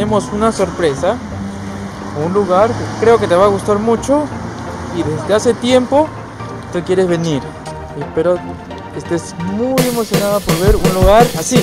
tenemos una sorpresa, un lugar que creo que te va a gustar mucho y desde hace tiempo tú quieres venir. Espero que estés muy emocionada por ver un lugar así.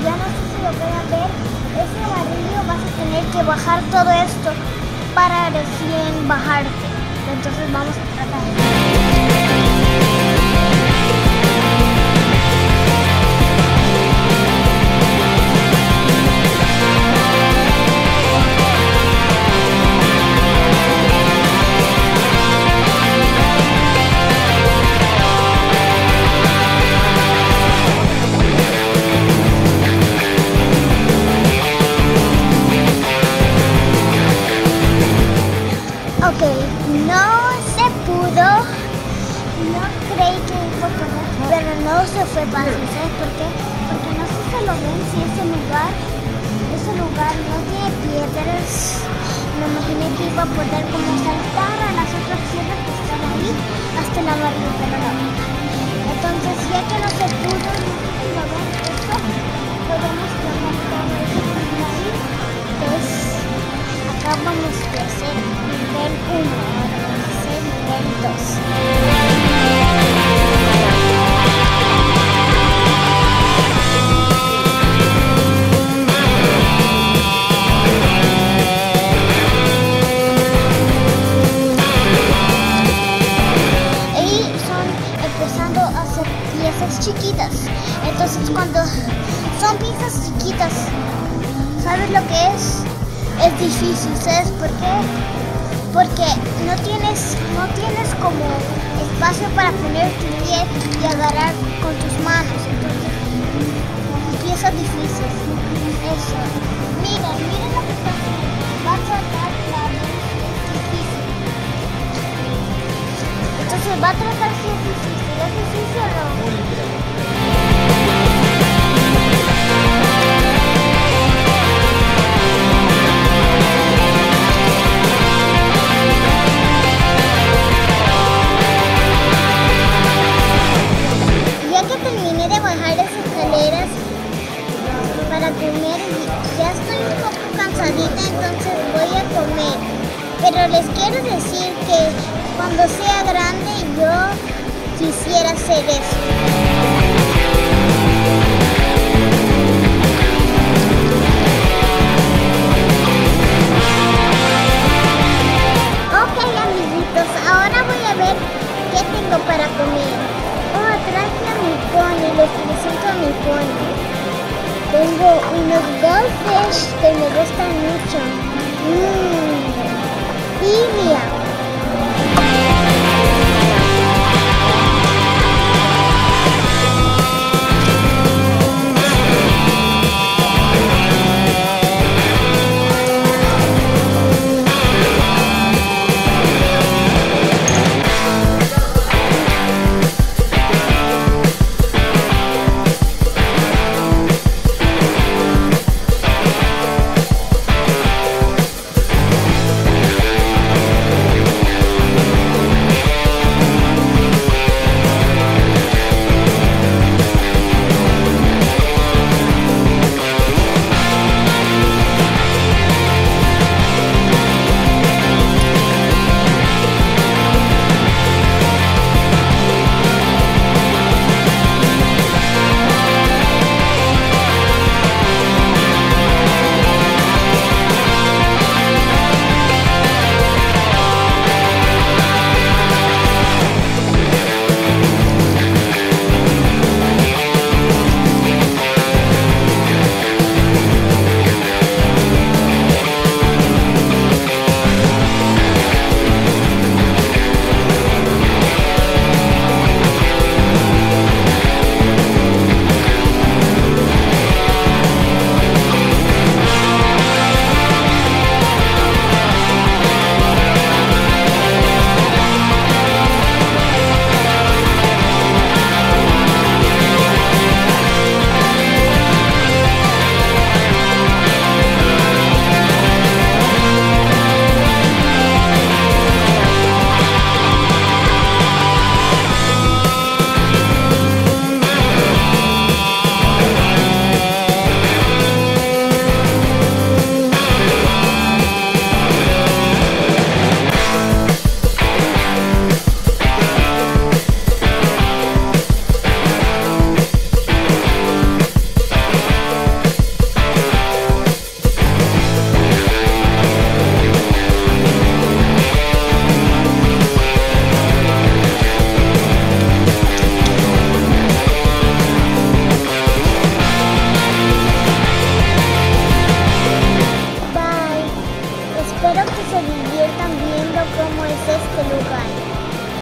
allá, no sé si lo pueden ver, ese barrillo vas a tener que bajar todo esto para recién bajarte. Entonces vamos a tratar. Si ese lugar, ese lugar no tiene piedras. Me imaginé que iba a poder como saltar a las otras piedras que están ahí hasta el amarillo, pero no. Entonces, ya que no se pudo, no sé Entonces cuando son piezas chiquitas, ¿sabes lo que es? Es difícil, ¿sabes por qué? Porque no tienes, no tienes como espacio para poner tu pie y agarrar con tus manos. Terminé de bajar las escaleras para comer, ya estoy un poco cansadita, entonces voy a comer. Pero les quiero decir que cuando sea grande yo quisiera hacer eso. Tengo unos golpes que me gustan mucho. Mmm, tibia.